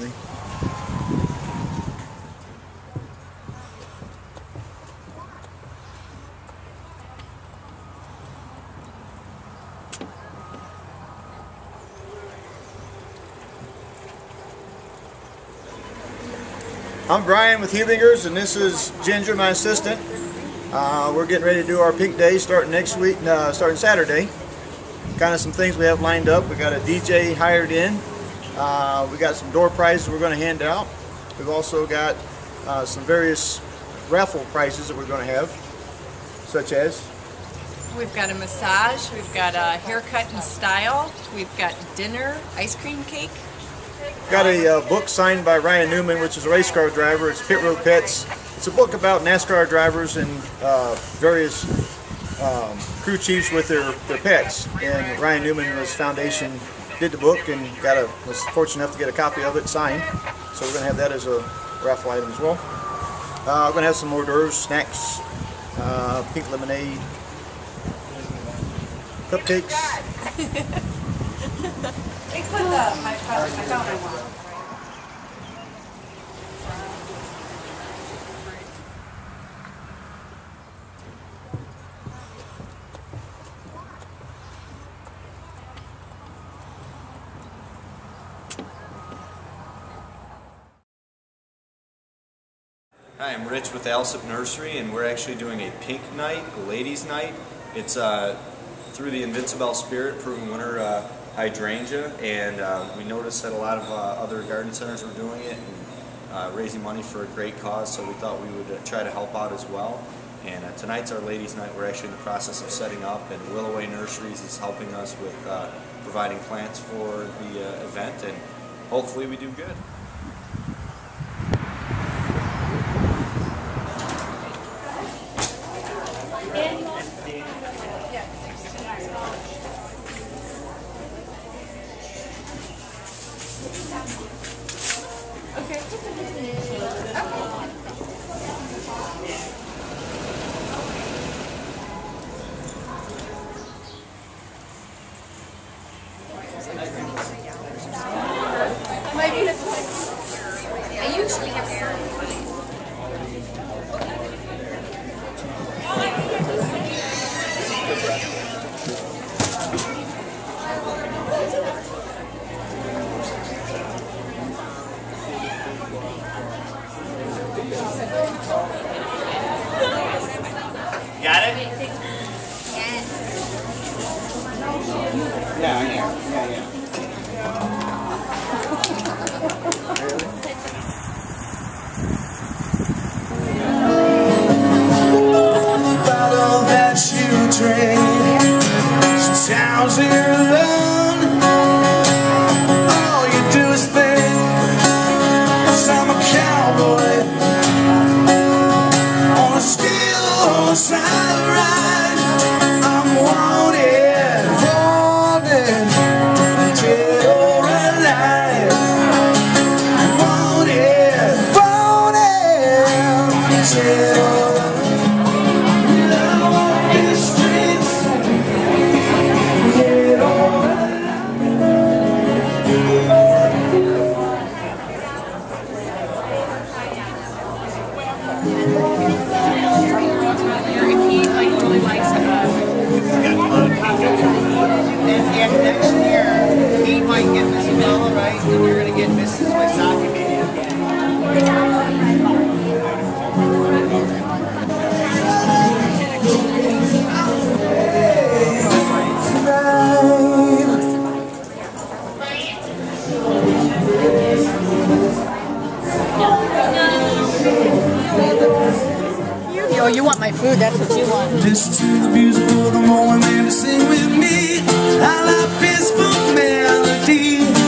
me. I'm Brian with Hubingers, and this is Ginger, my assistant. Uh, we're getting ready to do our pink day starting next week, uh, starting Saturday. Kind of some things we have lined up. We got a DJ hired in. Uh, we got some door prizes we're going to hand out. We've also got uh, some various raffle prizes that we're going to have, such as We've got a massage, we've got a haircut and style, we've got dinner, ice cream cake, Got a uh, book signed by Ryan Newman, which is a race car driver. It's Pit Road Pets. It's a book about NASCAR drivers and uh, various um, crew chiefs with their, their pets. And Ryan Newman was foundation did the book and got a was fortunate enough to get a copy of it signed. So we're gonna have that as a raffle item as well. Uh, we're gonna have some hors d'oeuvres, snacks, uh, pink lemonade, cupcakes. The, my, my phone Hi, I'm Rich with Alsip Nursery, and we're actually doing a pink night, a ladies' night. It's uh, through the Invincibelle Spirit, proven winner uh, hydrangea, and uh, we noticed that a lot of uh, other garden centers were doing it and uh, raising money for a great cause, so we thought we would uh, try to help out as well. And tonight's our ladies' night. We're actually in the process of setting up, and Willoway Nurseries is helping us with providing plants for the event, and hopefully we do good. Sometimes Mel, right? And you're going to get Mrs. Maybe you want my food, that's what you want. Listen to the music of the morning and sing with me. I love peaceful melody.